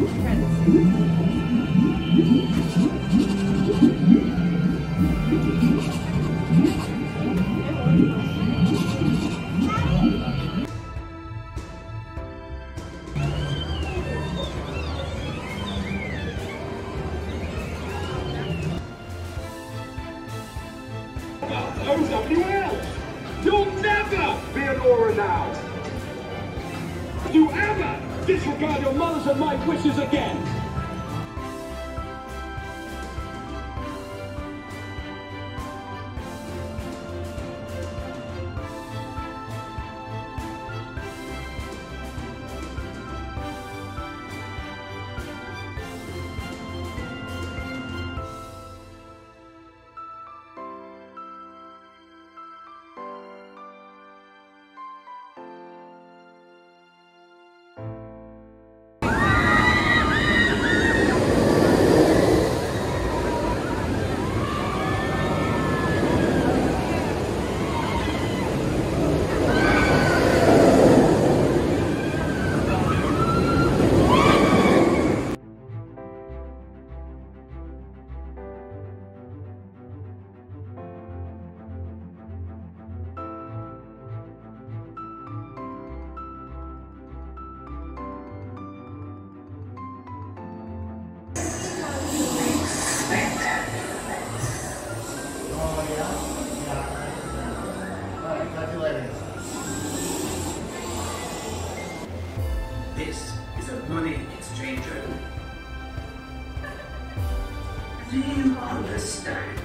OWL! Disregard your mother's and my wishes again? This is a money exchanger. Do you understand?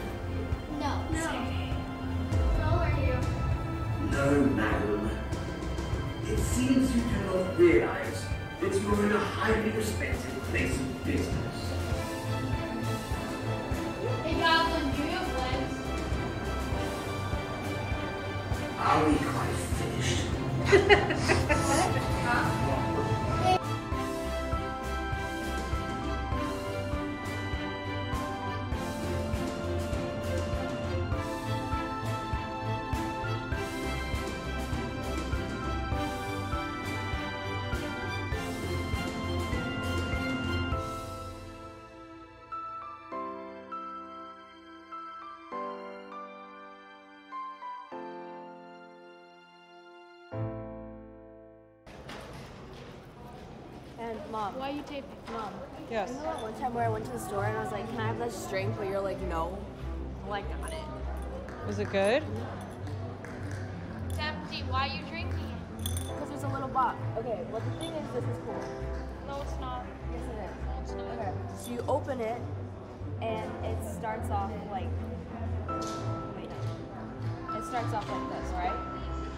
No. No. How are you? No, madam. It seems you cannot realize that you are in a highly respected place of business. Hey, Goblin, do you have legs? Are we quite finished? And mom, Why are you taping? mom, Yes. remember that one time where I went to the store and I was like, "Can I have this drink?" But you're like, "No." I'm like, got it. Was it good? It's empty. Why are you drinking it? Because there's a little box. Okay. Well, the thing is, this is cool. No, it's not. Yes, it is. No, it's not. Okay. So you open it, and it starts off like. Wait. It starts off like this, right?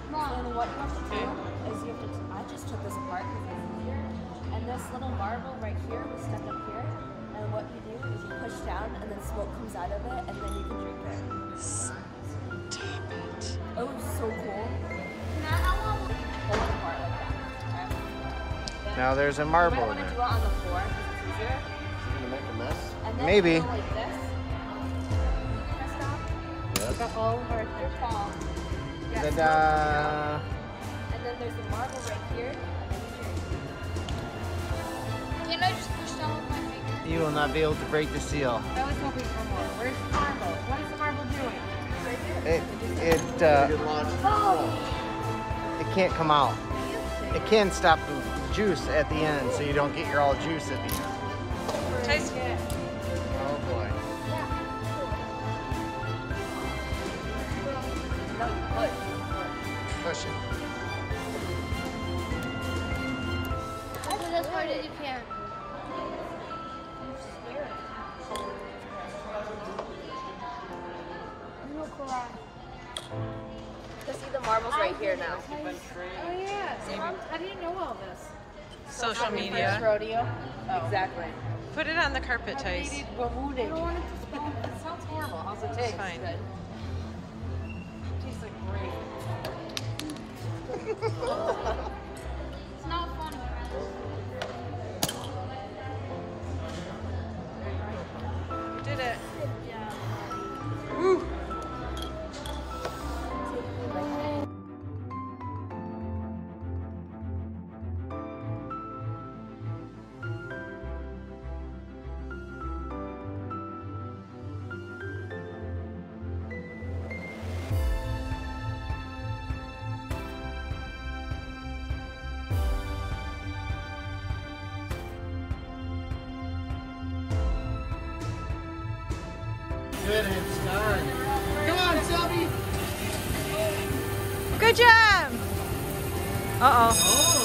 So then what you have to do is you have to. I just took this apart because little marble right here was stuck up here. And what you do is you push down, and then smoke comes out of it, and then you can drink it. Stop it. Oh, it was so cool. Pull it apart like that. Now there's a You marble might in want to do it there. on the floor because it's easier. gonna make a mess? And then Maybe. like this. Yes. Go over your palm. Yeah, Ta-da! And then there's the marble right here. Can I just push down with my finger? You will not be able to break the seal. I was hoping for more. Where's the marble? What is the marble doing? It it uh, it can't come out. It can stop the juice at the end, so you don't get your all juice at the end. Tyson, Oh boy. No, you push. Push it. Do this part as you can. See right here now. Oh yeah. See, Mom, how do you know all this? Social First media. rodeo. Oh. Exactly. Put it on the carpet, Tice. I don't want it to smell. It sounds horrible. How's it It's taste? fine. Good. Tastes like great. It's not Good head start. Come on, Selby. Good job. Uh oh.